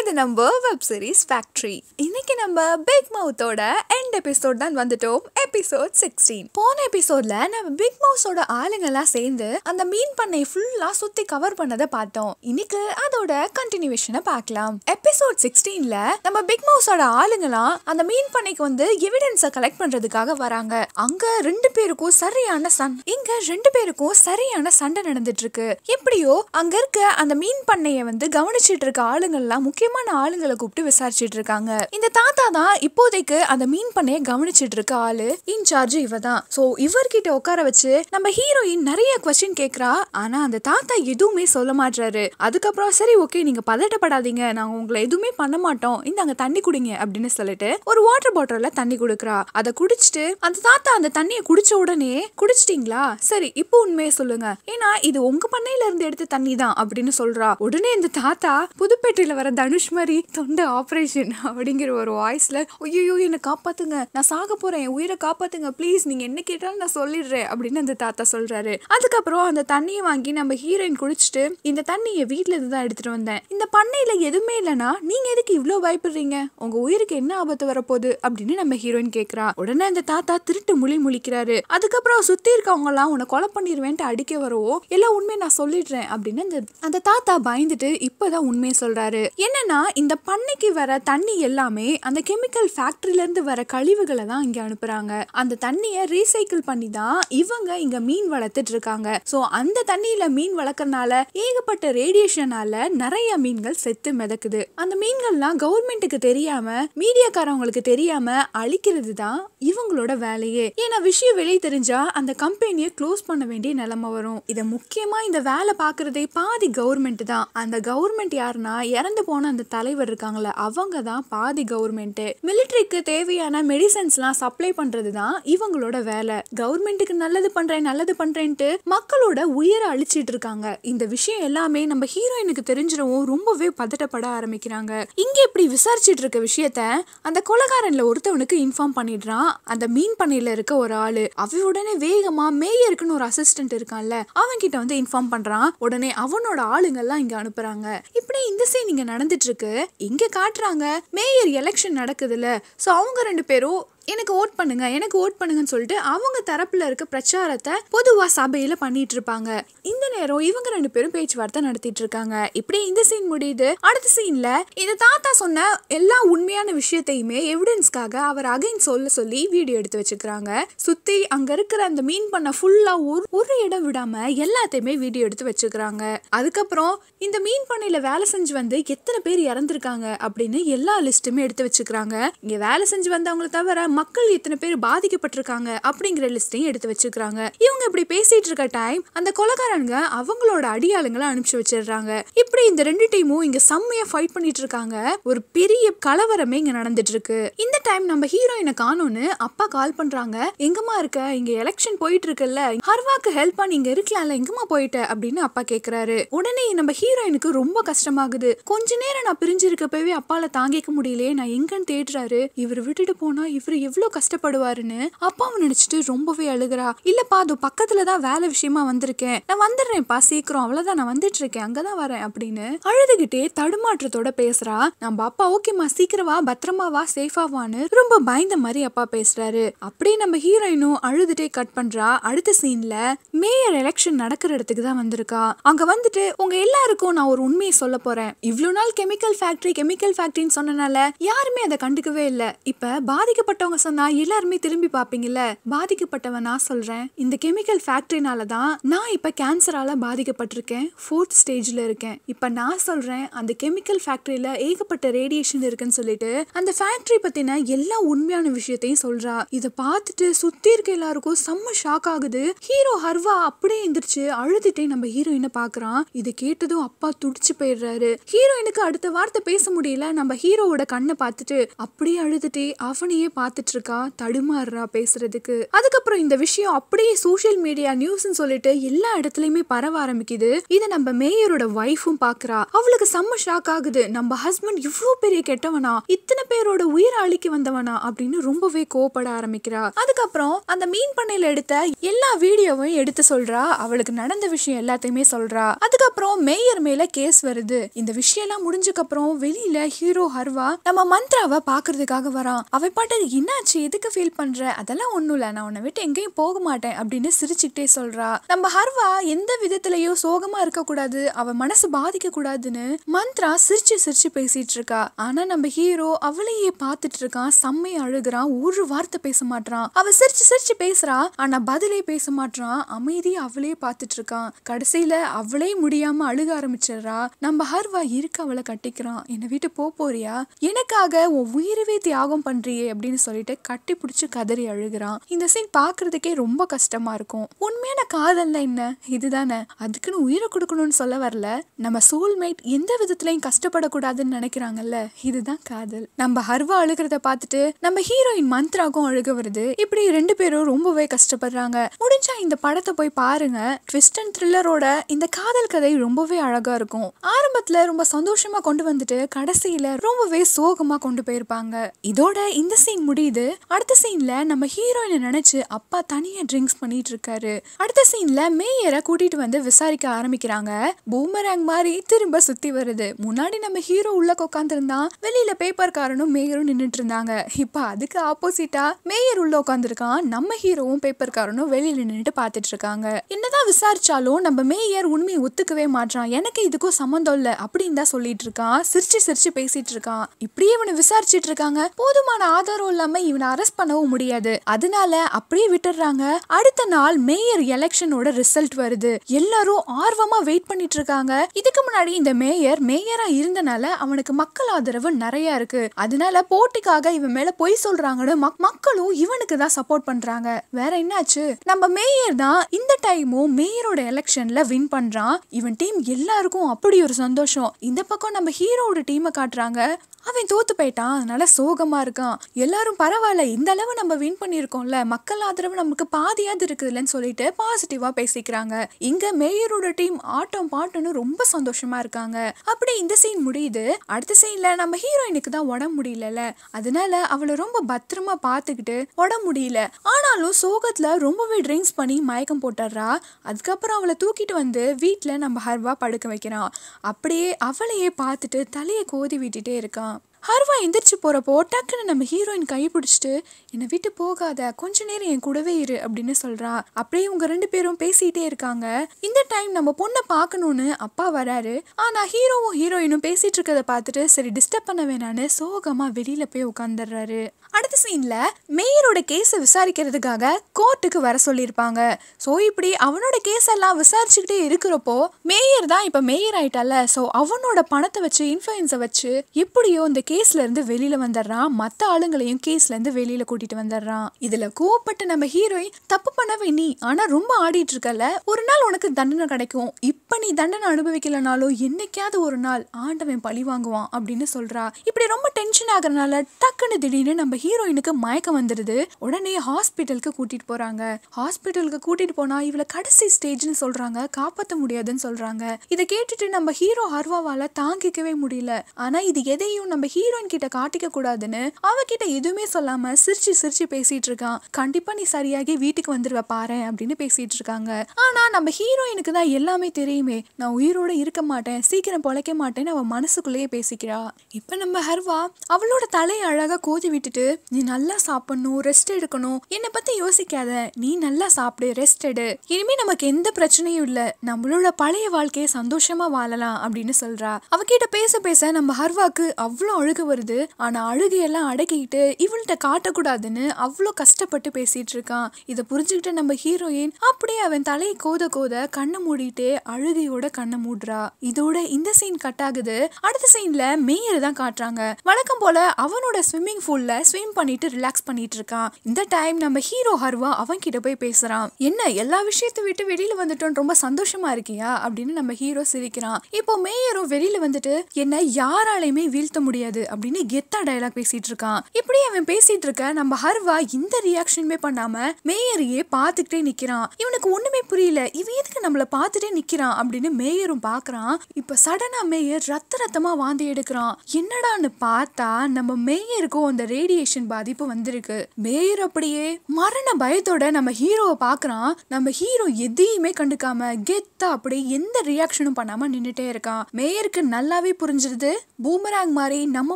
இது நம்ம web series factory இன்னைக்கு நம்ம பிக் மவுத்தோட எண்ட் எபிசோட் தான் வந்துட்டோம். எபிசோட் சிக்ஸ்டீன் போன எபிசோட்ல நம்ம பிக் மவுஸோட ஆளுங்கெல்லாம் சேர்ந்து அந்த மீன் பண்ணை ஃபுல்லா சுத்தி கவர் பண்ணதை பார்த்தோம். இன்னைக்கு அதோட கண்டினியூவேஷனை பார்க்கலாம். எபிசோட் சிக்ஸ்டீன்ல நம்ம பிக் மவுஸோட ஆளுங்கெல்லாம் அந்த மீன் பண்ணைக்கு வந்து எவிடன்ஸை கலெக்ட் பண்றதுக்காக வராங்க. அங்க ரெண்டு பேருக்கும் சரியான சன் இங்க ரெண்டு பேருக்கும் சரியான சண்டை நடந்துட்டு இருக்கு. எப்படியோ அங்க இருக்க அந்த மீன் பண்ணைய வந்து கவனிச்சிட்டு இருக்க ஆளுங்கள்லாம் முக்கியமான ஆளுங்களை கூப்பிட்டு விசாரிச்சிட்டு இருக்காங்க. இந்த தாத்தா தான் இப்போதைக்கு அந்த மீன் பண்ணைய கவனிச்சிட்டு இருக்க ஆளு. இன்சார்ஜ் இவ தான் சோ இவர்கிட்ட உட்கார வச்சு நம்ம ஹீரோயின் நிறைய கொஸ்டின் கேக்குறா. ஆனா அந்த தாத்தா எதுவுமே சொல்ல மாட்டாரு அதுக்கப்புறம் சரி ஓகே நீங்க பதட்டப்படாதீங்க. நாங்க உங்களை எதுவுமே பண்ண மாட்டோம். இந்தாங்க தண்ணி குடிங்க அப்படின்னு சொல்லிட்டு ஒரு வாட்டர் பாட்டில தண்ணி கொடுக்குறா. அதை குடிச்சிட்டு அந்த தாத்தா அந்த தண்ணியை குடிச்ச உடனே குடிச்சிட்டீங்களா? சரி இப்போ உண்மையை சொல்லுங்க. ஏன்னா இது உங்க பண்ணையில இருந்து எடுத்த தண்ணி தான் அப்படின்னு சொல்றா. உடனே இந்த தாத்தா புதுப்பேட்டையில வர தனுஷ் மாதிரி தொண்டை ஆப்ரேஷன் அப்படிங்கிற ஒரு வாய்ஸ்ல ஐயோ என்னை காப்பாத்துங்க. நான் சாக போறேன். என் உயிரை காப்பாத்துங்க. ப்ளீஸ் நீங்க என்ன கேட்டாலும் நான் சொல்லிடுறேன். அப்படின்னு அந்த தாத்தா சொல்றாரு. அதுக்கப்புறம் அந்த தண்ணியை வாங்கி நம்ம ஹீரோயின் குடிச்சிட்டு இந்த தண்ணியை வீட்ல இருந்து தான் எடுத்துட்டு வந்தேன். இந்த பண்ணையில எதுவுமே இல்லைன்னா நீங்க எதுக்கு இவ்வளோ பயப்படுறீங்க? உங்க உயிருக்கு என்ன ஆபத்து வரப்போகுது? அப்படின்னு நம்ம ஹீரோயின் கேக்குறா. உடனே அந்த தாத்தா திருட்டு முழி முழிக்கிறாரு. அதுக்கப்புறம் சுத்தி இருக்கவங்க எல்லாம் உன்னை கொலை பண்ணிடுவேன்ட்டு அடிக்க வரவோ எல்லாம் உண்மையை நான் சொல்லிடுறேன். அப்படின்னு அந்த அந்த தாத்தா பயந்துட்டு இப்பதான் உண்மையை சொல்றாரு. என்னன்னா இந்த பண்ணைக்கு வர தண்ணி எல்லாமே அந்த கெமிக்கல் ஃபேக்டரியில இருந்து வர கழிவுகளை தான் இங்கே அனுப்புகிறாங்க அந்த தண்ணியை ரீசைக்கிள் பண்ணி தான் இவங்க இங்கே மீன் வளர்த்துட்டு இருக்காங்க ஸோ அந்த தண்ணியில் மீன் வளர்க்கறனால ஏகப்பட்ட ரேடியேஷனால் நிறைய மீன்கள் செத்து மிதக்குது. அந்த மீன்கள்லாம் கவர்மெண்ட்டுக்கு தெரியாமல் மீடியாக்காரவங்களுக்கு தெரியாமல் அழிக்கிறது தான் இவங்களோட வேலையே. ஏன்னா விஷயம் வெளியே தெரிஞ்சா அந்த கம்பெனியை க்ளோஸ் பண்ண வேண்டிய நிலைமை வரும். இதை முக்கியமாக இந்த வேலை பார்க்கறதே பாதி கவர்மெண்ட் தான். அந்த கவர்மெண்ட் யாருன்னா இறந்து போன அந்த தலைவர் இருக்காங்கல்ல அவங்க தான் பாதி கவர்மெண்ட்டு. மிலிட்ரிக்கு தேவையான மெடிசன்ஸ்லாம் சப்ளை பண்ணுறது தான் இவங்களோட வேலை. கவர்மெண்ட்டுக்கு நல்லது பண்ணுறேன் நல்லது பண்ணுறேன்ட்டு மக்களோட உயிரை அழிச்சிட்டு இருக்காங்க. இந்த விஷயம் எல்லாமே நம்ம ஹீரோயினுக்கு தெரிஞ்சிடவும் ரொம்பவே பதட்டப்பட ஆரம்பிக்கிறாங்க. இங்க இப்படி விசாரிச்சிட்டு இருக்க விஷயத்த அந்த கொலகாரன்ல ஒருத்தவனுக்கு இன்ஃபார்ம் பண்ணிடுறான். அந்த மீன் பண்ணையில இருக்க ஒரு ஆளு. அவ உடனே வேகமா மேயருக்குன்னு ஒரு அசிஸ்டன்ட் இருக்கான்ல அவன் கிட்ட வந்து இன்ஃபார்ம் பண்றான். உடனே அவனோட ஆளுங்கெல்லாம் இங்க அனுப்புறாங்க. இப்படி இந்த சீன் இங்க நடந்துட்டு இருக்கு. இங்க காட்டுறாங்க. மேயர் எலெக்ஷன் நடக்குதுல்ல சோ அவங்க ரெண்டு பேரும் எனக்கு ஓட் பண்ணுங்க எனக்கு ஓட் பண்ணுங்கன்னு சொல்லிட்டு அவங்க தரப்புல இருக்க பிரச்சாரத்தை பொதுவா சபையில பண்ணிட்டு இருப்பாங்க. இந்த நேரம் இவங்க ரெண்டு பேரும் பேச்சுவார்த்தை நடத்திட்டு இருக்காங்க. இப்படி இந்த சீன் முடியுது. அடுத்த சீன்ல இந்த தாத்தா சொன்ன எல்லா உண்மையான விஷயத்தையுமே எவிடன்ஸ்க்காக அவர் அகைன் சொல்ல சொல்லி வீடியோ எடுத்து வச்சுக்கிறாங்க. சுத்தி அங்க இருக்கிற அந்த மீன் பண்ண ஃபுல்லா ஒரு ஒரு இடம் விடாம எல்லாத்தையுமே வீடியோ எடுத்து வச்சுக்கிறாங்க. அதுக்கப்புறம் இந்த மீன் பண்ணையில வேலை செஞ்சு வந்து எத்தனை பேர் இறந்துருக்காங்க அப்படின்னு எல்லா லிஸ்ட்டுமே எடுத்து வச்சுக்கிறாங்க. இங்க வேலை செஞ்சு வந்தவங்களை தவிர மக்கள் எத்தனை பேர் பாதிக்கப்பட்டிருக்காங்க அப்படிங்கிற லிஸ்டையும் எடுத்து வச்சிருக்காங்க இவங்க இப்படி பேசிட்டு இருக்க டைம் அந்த கொலகாரங்க அவங்களோட அடியாளுங்களை அனுப்பிச்சு வச்சிடுறாங்க. இப்படி இந்த ரெண்டு டீமும் இங்க செம்மையா ஃபைட் பண்ணிட்டு இருக்காங்க. ஒரு பெரிய கலவரமே இங்க நடந்துட்டு இருக்கு. இந்த டைம் நம்ம ஹீரோயினை காணோன்னு அப்பா கால் பண்றாங்க. எங்கம்மா இருக்க? இங்க எலெக்ஷன் போயிட்டு இருக்குல்ல. ஹர்வாக்கு ஹெல்ப் பண்ணி இங்க இருக்கலாம்ல. எங்கம்மா போயிட்ட? அப்படின்னு அப்பா கேக்குறாரு. உடனே நம்ம ஹீரோயினுக்கு ரொம்ப கஷ்டமாகுது. கொஞ்ச நேரம் நான் பிரிஞ்சிருக்கப்பவே அப்பால தாங்கிக்க முடியலையே. நான் எங்கன்னு தேடுறாரு. இவர் விட்டுட்டு போனா இவர் எவ்வளவு கஷ்டப்படுவாருன்னு அப்பாவை நினைச்சிட்டு ரொம்பவே அழுகுறா. இல்லப்பா அது பக்கத்துல தான் வேலை விஷயமா வந்திருக்கேன். நான் வந்துடுறேன்ப்பா சீக்கிரம். அவ்வளவுதான் நான் வந்துட்டு இருக்கேன் அங்கதான் வரேன் அப்படின்னு அழுதுகிட்டே தடுமாற்றத்தோட பேசுறா. நம்ம அப்பா ஓகேம்மா சீக்கிரமா பத்திரமா வா சேஃபா வான்னு ரொம்ப பயந்த மாதிரி அப்பா பேசுறாரு. அப்படியே நம்ம ஹீரோயினும் அழுதுட்டே கட் பண்றா. அடுத்த சீன்ல மேயர் எலெக்ஷன் நடக்கிற இடத்துக்கு தான் வந்திருக்கா. அங்க வந்துட்டு உங்க எல்லாருக்கும் நான் ஒரு உண்மையை சொல்ல போறேன். இவ்வளவு நாள் கெமிக்கல் ஃபேக்டரி கெமிக்கல் ஃபேக்டரின்னு சொன்னனால யாருமே அதை கண்டுக்கவே இல்லை. இப்ப பாதிக்கப்பட்டவங்க சொன்னா எல்லாருமே திரும்பி பாப்பீங்கல்ல? பாதிக்கப்பட்டவன் நான் சொல்றேன். இந்த கெமிக்கல் ஃபேக்டரினால தான் நான் இப்ப கேன்சரால பாதிக்கப்பட்டிருக்கேன். ஃபோர்த் ஸ்டேஜ்ல இருக்கேன். இப்ப நான் சொல்றேன் அந்த கெமிக்கல் ஃபேக்டரியில ஏகப்பட்ட ரேடியேஷன் இருக்குன்னு சொல்லிட்டு அந்த ஃபேக்டரி பத்தின எல்லா உண்மையான விஷயத்தையும் சொல்றா. இதை பார்த்துட்டு சுத்தி இருக்க எல்லாருக்கும் செம்ம ஷாக் ஆகுது. ஹீரோ ஹர்வா அப்படியே எந்திரிச்சு அழுதுட்டே நம்ம ஹீரோயினை பாக்குறான். இதை கேட்டதும் அப்பா துடிச்சு போயிடுறாரு. ஹீரோயினுக்கு அடுத்த வார்த்தை பேச முடியல. நம்ம ஹீரோவோட கண்ணை பார்த்துட்டு அப்படியே அழுதுட்டே அவனையே பார்த்து இருக்கா தடுமாறுறா பேசுறதுக்கு. அதுக்கப்புறம் இந்த விஷயம் அப்படியே சோஷியல் மீடியா நியூஸ்னு சொல்லிட்டு எல்லா இடத்துலயுமே பரவ ஆரம்பிக்குது. இதை நம்ம மேயரோட ஒய்ஃபும் பாக்குறா. அவளுக்கு செம்ம ஷாக் ஆகுது. நம்ம ஹஸ்பண்ட் இவ்வளோ பெரிய கெட்டவனா? இத்தனை பேரோட உயிர் அழிக்க வந்தவனா? அப்படின்னு ரொம்பவே கோவப்பட ஆரம்பிக்கிறா. அதுக்கப்புறம் அந்த மீன் பண்ணையில எடுத்த எல்லா வீடியோவையும் எடுத்து சொல்றா. அவளுக்கு நடந்த விஷயம் எல்லாத்தையுமே சொல்றா. அதுக்கப்புறம் மேயர் மேல கேஸ் வருது. இந்த விஷயம் எல்லாம் முடிஞ்சதுக்கு அப்புறம் வெளியில ஹீரோ ஹர்வா நம்ம மந்த்ராவை பாக்குறதுக்காக வரான். அவ பாட்டு என்னாச்சு? எதுக்கு ஃபீல் பண்ற? அதெல்லாம் ஒண்ணும் இல்ல. நான் உன்னை விட்டு எங்கேயும் போக மாட்டேன் அப்படின்னு சிரிச்சுக்கிட்டே சொல்றா. நம்ம ஹர்வா எந்த விதத்திலயும் சோகமா இருக்க கூடாது அவ மனசு பாதிக்க கூடாதுன்னு மந்த்ரா சிரிச்சு சிரிச்சு பேசிட்டு இருக்கா. ஆனா நம்ம ஹீரோ அவளையே பார்த்துட்டு இருக்கான். செம்மை அழுகுறான். ஒரு வார்த்தை பேச மாட்டான் அவ சிரிச்சு சிரிச்சு பேசுறா. ஆனா பதிலே பேச மாட்டான் அமைதியா அவளே பார்த்துட்டு இருக்கான். கடைசியில அவளே முடியாம அழுக ஆரம்பிச்சிடுறா. நம்ம ஹர்வா இருக்க அவளை கட்டிக்கிறான். என்னை வீட்டு போறியா? எனக்காக உன் உயிரவே தியாகம் பண்றியே அப்படின்னு சொல்லி சொல்லிட்டு கட்டி பிடிச்சி கதறி அழுகுறான். இந்த சீன் பாக்குறதுக்கே ரொம்ப கஷ்டமா இருக்கும். உண்மையான காதல்னா என்ன? இதுதானே. அதுக்குன்னு உயிரை கொடுக்கணும்னு சொல்ல வரல. நம்ம சோல்மேட் எந்த விதத்துலயும் கஷ்டப்படக்கூடாதுன்னு நினைக்கிறாங்கல்ல. இதுதான் காதல். நம்ம ஹர்வா அழுகிறத பார்த்துட்டு நம்ம ஹீரோயின் மந்த்ராக்கும் அழுக வருது. இப்படி ரெண்டு பேரும் ரொம்பவே கஷ்டப்படுறாங்க. முடிஞ்சா இந்த படத்தை போய் பாருங்க. ட்விஸ்ட் அண்ட் த்ரில்லரோட இந்த காதல் கதை ரொம்பவே அழகா இருக்கும். ஆரம்பத்துல ரொம்ப சந்தோஷமா கொண்டு வந்துட்டு கடைசியில ரொம்பவே சோகமா கொண்டு போயிருப்பாங்க. இதோட இந்த சீன் முடியுது. அடுத்த சீன்ல நம்ம ஹீரோயினை நினைச்சு அப்பா தனியா ட்ரிங்க்ஸ் பண்ணிட்டு இருக்காரு அடுத்த சீன்ல மேயரை கூட்டிட்டு வந்து விசாரிக்க ஆரம்பிக்கிறாங்க. பூமராங் மாதிரி திரும்ப சுத்தி வருது. முன்னாடி நம்ம ஹீரோ உள்ள உட்காந்துருந்தான் வெளியில பேப்பர் காரனும் மேயரும் நின்னுட்டு இருந்தாங்க இப்ப அதுக்கு ஆப்போசிட்டா மேயர் உள்ள உட்காந்துருக்கான் நம்ம ஹீரோவும் பேப்பர் காரனும் வெளியில நின்றுட்டு பாத்துட்டு இருக்காங்க என்னதான் விசாரிச்சாலும் நம்ம மேயர் உண்மையை ஒத்துக்கவே மாட்டான் எனக்கு இதுக்கும் சம்மந்தம் இல்ல அப்படின்னு தான் சொல்லிட்டு இருக்கான் சிரிச்சு சிரிச்சு பேசிட்டு இருக்கான் இப்படியே இவனை விசாரிச்சிட்டு இருக்காங்க. போதுமான ஆதாரம் இல்லாம இவனை அரெஸ்ட் பண்ணவும் முடியாது. அதனால அப்படியே விட்டுடுறாங்க. அடுத்த நாள் மேயர் எலெக்ஷனோட ரிசல்ட் வருது. எல்லாரும் ஆர்வமா வெயிட் பண்ணிட்டு இருக்காங்க இதுக்கு முன்னாடி இந்த மேயர் மேயரா இருந்தனால அவனுக்கு மக்கள் ஆதரவு நிறைய இருக்கு. அதனால போட்டிக்காக இவன் மேல பொய் சொல்றாங்கன்னு மக்களும் இவனுக்கு தான் சப்போர்ட் பண்றாங்க. வேற என்னாச்சு? நம்ம மேயர் தான் இந்த டைமும் மேயரோட எலெக்ஷன்ல வின் பண்றான். இவன் டீம் எல்லாருக்கும் அப்படி ஒரு சந்தோஷம். இந்த பக்கம் நம்ம ஹீரோவோட டீமை காட்டுறாங்க. அவன் தோத்து போயிட்டான். அதனால சோகமா இருக்கான். எல்லாரும் பரவாயில்ல இந்த அளவு நம்ம வின் பண்ணியிருக்கோம்ல. மக்கள் ஆதரவு நமக்கு பாதியாவது இருக்குதுல்லன்னு சொல்லிட்டு பாசிட்டிவா பேசிக்கிறாங்க. இங்க மேயரோட டீம் ஆட்டம் பாட்டுன்னு ரொம்ப சந்தோஷமா இருக்காங்க. அப்படி இந்த சீன் முடியுது. அடுத்த சீன்ல நம்ம ஹீரோயினுக்கு தான் உடம்பு முடியலல்ல. அதனால அவளை ரொம்ப பத்திரமா பார்த்துக்கிட்டு உடம்பு முடியல. ஆனாலும் சோகத்துல ரொம்பவே ட்ரிங்க்ஸ் பண்ணி மயக்கம் போட்டுடுறா. அதுக்கப்புறம் அவளை தூக்கிட்டு வந்து வீட்டில் நம்ம ஹர்வா படுக்க வைக்கிறான். அப்படியே அவளையே பார்த்துட்டு தலையை கோதி விட்டுட்டே இருக்கான். ஹர்வா எந்திரிச்சு போகிறப்போ டக்குன்னு நம்ம ஹீரோயின் கை பிடிச்சிட்டு என்னை விட்டு போகாத கொஞ்ச நேரம் என் கூடவே இரு அப்படின்னு சொல்கிறா அப்படியே இவங்க ரெண்டு பேரும் பேசிகிட்டே இருக்காங்க. இந்த டைம் நம்ம பொண்ணை பார்க்கணும்னு அப்பா வராரு. ஆனால் ஹீரோவும் ஹீரோயினும் பேசிகிட்டு இருக்கதை பார்த்துட்டு சரி டிஸ்டர்ப் பண்ண வேணான்னு சோகமாக வெளியில் போய் உட்காந்துடுறாரு அடுத்த சீனில் மேயரோட கேஸை விசாரிக்கிறதுக்காக கோர்ட்டுக்கு வர சொல்லியிருப்பாங்க. ஸோ இப்படி அவனோட கேஸ் எல்லாம் விசாரிச்சுக்கிட்டே இருக்கிறப்போ மேயர் தான் இப்போ மேயர் ஆயிட்டால. ஸோ அவனோட பணத்தை வச்சு இன்ஃப்ளூயன்ஸை வச்சு எப்படியோ இந்த கேஸ்லேருந்து வெளியில் வந்துடுறான் மற்ற ஆளுங்களையும் கேஸ்லேருந்து வெளியில் கூட்டிட்டு வந்துடுறான் இதில் கோவப்பட்ட நம்ம ஹீரோயின் தப்பு பண்ணவே நீ ஆனால் ரொம்ப ஆடிட்டு இருக்கல. ஒரு நாள் உனக்கு தண்டனை கிடைக்கும். இப்போ நீ தண்டனை அனுபவிக்கலனாலும் என்னைக்காவது ஒரு நாள் ஆண்டவன் பழி வாங்குவான் அப்படின்னு சொல்றா. இப்படி ரொம்ப டென்ஷன் ஆகுறனால டக்குன்னு திடீர்னு நம்ம ஹீரோயினுக்கு மயக்கம் வந்துடுது உடனே ஹாஸ்பிட்டலுக்கு கூட்டிட்டு போறாங்க. ஹாஸ்பிட்டலுக்கு கூட்டிட்டு போனா இவளை கடைசி ஸ்டேஜ்னு சொல்றாங்க. காப்பாற்ற முடியாதுன்னு சொல்றாங்க. இதை கேட்டுட்டு நம்ம ஹீரோ ஹர்வாவால தாங்கிக்கவே முடியல. ஆனா இது எதையும் நம்ம ஹீரோயின் கிட்ட காட்டிக்க கூடாதுன்னு அவகிட்ட எதுவுமே சொல்லாம சிரிச்சு சிரிச்சு பேசிட்டு இருக்கான். கண்டிப்பா நீ சரியாகி வீட்டுக்கு வந்துருவ பாரு அப்படின்னு பேசிட்டு இருக்காங்க. ஆனா நம்ம ஹீரோயினுக்கு தான் எல்லாமே தெரியுமே. நான் உயிரோட இருக்க மாட்டேன் சீக்கிரம் பொழைக்க மாட்டேன்னு அவன் மனசுக்குள்ளேயே பேசிக்கிறா. இப்ப நம்ம ஹர்வா அவளோட தலையை அழகா கோதி விட்டுட்டு நீ நல்லா சாப்பிடணும் ரெஸ்ட் எடுக்கணும். என்னை பத்தி யோசிக்காத. நீ நல்லா சாப்பிடு ரெஸ்ட் எடு. இனிமே நமக்கு எந்த பிரச்சனையும் இல்ல. நம்மளோட பழைய வாழ்க்கையை சந்தோஷமா வாழலாம் அப்படின்னு சொல்றா. அவகிட்ட பேச பேச நம்ம ஹர்வாக்கு அவ்வளோ அழுக வருது. ஆனா அழுகையெல்லாம் அடக்கிக்கிட்டு இவள்கிட்ட காட்டக்கூடாதுன்னு அவ்வளோ கஷ்டப்பட்டு பேசிட்டு இருக்கான் இதை புரிஞ்சுக்கிட்ட நம்ம ஹீரோயின் அப்படியே அவன் தலையை கோத கோத கண்ணை மூடிட்டே அழுகையோட கண்ணை மூடுறா. இதோட இந்த சீன் கட் ஆகுது. அடுத்த சீன்ல மேயர் தான் காட்டுறாங்க. வழக்கம் போல அவனோட ஸ்விம்மிங் பூல்ல ஸ்விம் பண்ணிட்டு ரிலாக்ஸ் பண்ணிட்டு இருக்கான் இந்த டைம் நம்ம ஹீரோ ஹர்வா அவன் கிட்ட போய் பேசுறான். என்ன எல்லா விஷயத்தை விட்டு வெளியில வந்துட்டோம் ரொம்ப சந்தோஷமா இருக்கியா? அப்படின்னு நம்ம ஹீரோ சிரிக்கிறான். இப்போ மேயரும் வெளியில வந்துட்டு என்ன யாராலையுமே வீழ்த்த முடியாது. அப்படின்னு கெத்தா டயலாக் பேசிட்டு இருக்கான் இப்படி அவன் பேசிட்டு இருக்க நம்ம ஹர்வா இந்த ரியாக்ஷனுமே பண்ணாம மேயரையே பார்த்துக்கிட்டே நிக்கிறான். இவனுக்கு ஒண்ணுமே புரியல இவன் எதுக்கு நம்மள பார்த்துட்டே நிக்கிறான் அப்படின்னு மேயரும் பாக்குறான் இப்ப சடனா மேயர் ரத்த ரத்தமா வாந்தி எடுக்கிறான். என்னடான்னு பார்த்தா நம்ம மேயருக்கும் அந்த ரேடியேஷன் பாதிப்பு வந்திருக்கு. மேயர் அப்படியே மரண பயத்தோட நம்ம ஹீரோவை பாக்குறான் நம்ம ஹீரோ எதையுமே கண்டுக்காம கெத்தா அப்படியே எந்த ரியாக்ஷனும் பண்ணாம நின்னுட்டே இருக்கான். மேயருக்கு நல்லாவே புரிஞ்சிருது. பூமராங் மாதிரி நம்ம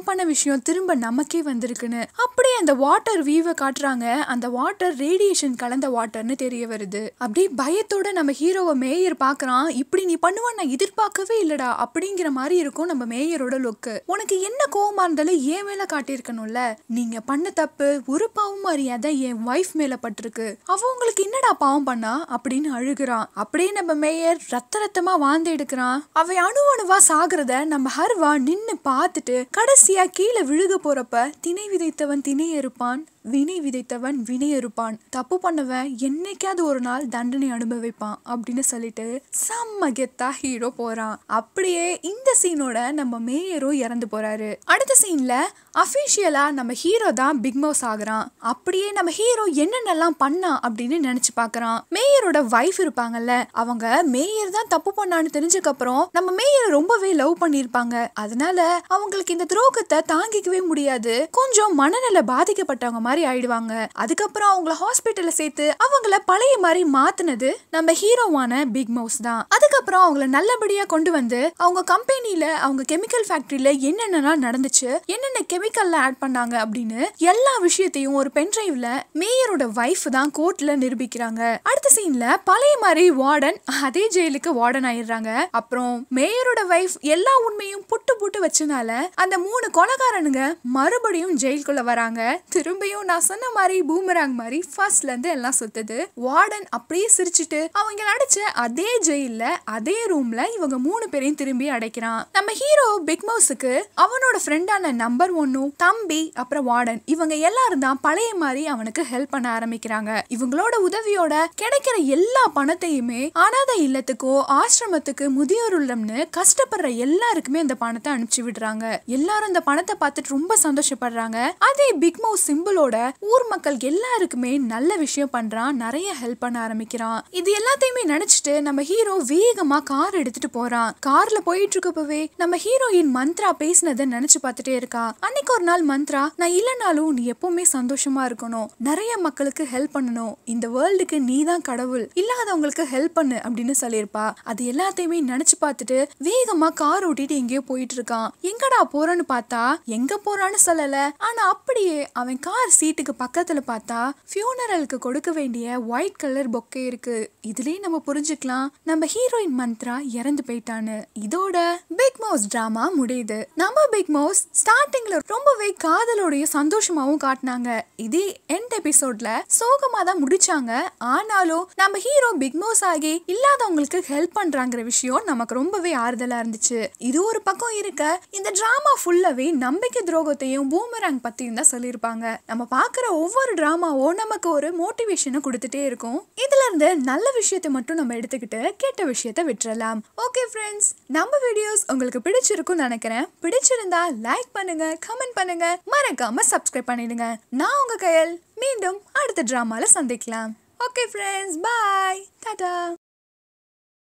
பண்ண விஷயம் திரும்ப நமக்கே வந்திருக்குன்னு. அப்படியே அந்த வாட்டர் வியூவை காட்டுறாங்க. அந்த வாட்டர் ரேடியேஷன் கலந்த வாட்டர்னு தெரிய வருது. அப்படியே பயத்தோட நம்ம ஹீரோவை மேயர் பாக்குறான் இப்படி நீ பண்ணுவான்னு நான் எதிர்பார்க்கவே இல்லடா. அப்படிங்கிற மாதிரி இருக்கும் நம்ம மேயரோட லுக்கு உனக்கு என்ன கோவமா இருந்தாலும் ஏன் மேல காட்டியிருக்கணும்ல. நீங்க பண்ண தப்பு ஒரு பாவம் அறியாத என் ஒய்ஃப் மேல பட்டிருக்கு. அவ உங்களுக்கு என்னடா பாவம் பண்ணா? அப்படின்னு அழுகுறான். அப்படியே நம்ம மேயர் ரத்த ரத்தமா வாழ்ந்து எடுக்கிறான். அவன் அணு அணுவா சாகுறத நம்ம ஹர்வா நின்னு பார்த்துட்டு கடைசியாக கீழே விழுக போறப்ப திணை விதைத்தவன் திணை இருப்பான் வினை விதைத்தவன் வினை இருப்பான் தப்பு பண்ணவன் என்னைக்காவது ஒரு நாள் தண்டனை அனுபவிப்பான் அப்படின்னு சொல்லிட்டு செம்ம கெத்தா ஹீரோ போறான். அப்படியே இந்த சீனோட நம்ம மேயரும் இறந்து போறாரு. அடுத்த சீன்ல அபிஷியலா நம்ம ஹீரோ தான் பிக் மவுஸ் ஆகுறான். அப்படியே நம்ம ஹீரோ என்னென்னலாம் பண்ணா அப்படின்னு நினைச்சு பாக்குறான். மேயரோட வைஃப் இருப்பாங்கல்ல அவங்க மேயர் தான் தப்பு பண்ணான்னு தெரிஞ்சதுக்கு அப்புறம் நம்ம மேயரை ரொம்பவே லவ் பண்ணிருப்பாங்க அதனால அவங்களுக்கு இந்த துரோகத்தை தாங்கிக்கவே முடியாது. கொஞ்சம் மனநல பாதிக்கப்பட்டவங்க மாதிரி ஆயிடுவாங்க. அதுக்கப்புறம் அவங்கள ஹாஸ்பிட்டல்ல சேர்த்து அவங்கள பழைய மாதிரி மாத்தினது நம்ம ஹீரோவான பிக் மவுஸ் தான். அதுக்கப்புறம் அவங்கள நல்லபடியா கொண்டு வந்து அவங்க கம்பெனில அவங்க கெமிக்கல் ஃபேக்டரியில என்னென்னலாம் நடந்துச்சு என்னென்ன கெமிக்கல்ல ஆட் பண்ணாங்க அப்படின்னு எல்லா விஷயத்தையும் ஒரு பென்ட்ரைவ்ல மேயரோட வைஃப் தான் கோர்ட்ல நிரூபிக்கிறாங்க. அடுத்த சீன்ல பழைய மாதிரி வார்டன் அதே ஜெயிலுக்கு வார்டன் ஆயிடுறாங்க. அப்புறம் மேயரோட வைஃப் எல்லா உண்மையும் புட்டு புட்டு வச்சனால அந்த மூணு கொலகாரனுங்க மறுபடியும் ஜெயிலுக்குள்ள வராங்க. திரும்பியும் நான் சொன்ன மாதிரி பூமராங் மாதிரி ஃபர்ஸ்ட்ல இருந்து எல்லாம் சுத்துது. வார்டன் அப்படியே சிரிச்சிட்டு அவங்க அடைச்ச அதே ஜெயில்ல அதே ரூம்ல இவங்க மூணு பேரையும் திரும்பி அடைக்கிறான். நம்ம ஹீரோ பிக் மவுஸுக்கு அவனோட ஃப்ரெண்டான நம்பர் ஒன்னும் தம்பி அப்புறம் வார்டன் இவங்க எல்லாரும் தான் பழைய மாதிரி அவனுக்கு ஹெல்ப் பண்ண ஆரம்பிக்கிறாங்க. இவங்களோட உதவியோட கிடைக்கிற எல்லா பணத்தையுமே அனாதை இல்லத்துக்கோ ஆசிரமத்துக்கு முதியோர் உள்ளம்னு கஷ்டப்படுற எல்லாருக்குமே அந்த பணத்தை அனுப்பிச்சு விடுறாங்க. எல்லாரும் அந்த பணத்தை பார்த்துட்டு ரொம்ப சந்தோஷப்படுறாங்க. அதே பிக் மவுஸ் சிம்பிளோட ஊர் மக்கள் எல்லாருக்குமே நல்ல விஷயம் பண்றான் நிறைய ஹெல்ப் பண்ண ஆரம்பிக்கிறான். இது எல்லாத்தையுமே நினைச்சிட்டு நம்ம ஹீரோ வேகமா கார் எடுத்துட்டு போறான். கார்ல போயிட்டு இருக்கப்பவே நம்ம ஹீரோயின் மந்த்ரா பேசினதை நினைச்சு பார்த்துட்டே இருக்கா. அன்னைக்கு ஒரு நாள் மந்த்ரா நான் இல்லைனாலும் நீ எப்பவுமே சந்தோஷமா இருக்கணும். நிறைய மக்களுக்கு ஹெல்ப் பண்ணணும். இந்த வேர்ல்டுக்கு நீ தான் கடவுள். இல்லாதவங்களுக்கு ஹெல்ப் பண்ணு அப்படின்னு சொல்லியிருப்பா. அது எல்லாத்தையுமே நினைச்சு பார்த்துட்டு வேகமா கார் ஓட்டிட்டு எங்கேயோ போயிட்டு இருக்கான் எங்கடா போறான்னு பார்த்தா எங்க போறான்னு சொல்லல. ஆனா அப்படியே அவன் கார் சீட்டுக்கு பக்கத்துல பார்த்தா ஃபியூனரலுக்கு கொடுக்க வேண்டிய ஒயிட் கலர் பொக்கே இருக்கு. இதுலயே நம்ம புரிஞ்சுக்கலாம். நம்ம ஹீரோயின் மந்த்ரா இறந்து போயிட்டான்னு. இதோட பிக் மவுஸ் டிராமா முடியுது. நம்ம பிக் மவுஸ் ஸ்டார்டிங்ல ரொம்பவே காதலோடைய சந்தோஷமாவும் காட்டினாங்க. இதே எண்ட் எபிசோட்ல சோகமா தான் முடிச்சாங்க. ஆனாலும் நம்ம ஹீரோ பிக் மவுஸ் ஆகி இல்லாதவங்களுக்கு ஹெல்ப் பண்றாங்கிற விஷயம் நமக்கு ரொம்பவே ஆறுதலா இருந்துச்சு. இது ஒரு பக்கம் இருக்க இந்த டிராமா ஃபுல்லாவே நம்பிக்கை துரோகத்தையும் பூமராங் பத்தியும் தான் சொல்லியிருப்பாங்க. நம்ம பார்க்குற ஒவ்வொரு ட்ராமாவும் நமக்கு ஒரு மோட்டிவேஷனை கொடுத்துட்டே இருக்கும். இதுல இருந்து நல்ல விஷயத்தை மட்டும் நம்ம எடுத்துக்கிட்டு கெட்ட விஷயத்தை விட்டுறலாம். ஓகே ஃப்ரெண்ட்ஸ் நம்ம வீடியோஸ் உங்களுக்கு பிடிச்சிருக்கும்னு நினைக்கிறேன். பிடிச்சிருந்தா லைக் பண்ணுங்க கமெண்ட் பண்ணுங்க. மறக்காம சப்ஸ்கிரைப் பண்ணிடுங்க. நான் உங்க கையல் மீண்டும் அடுத்த ட்ராமாவில் சந்திக்கலாம். Okay friends bye Tata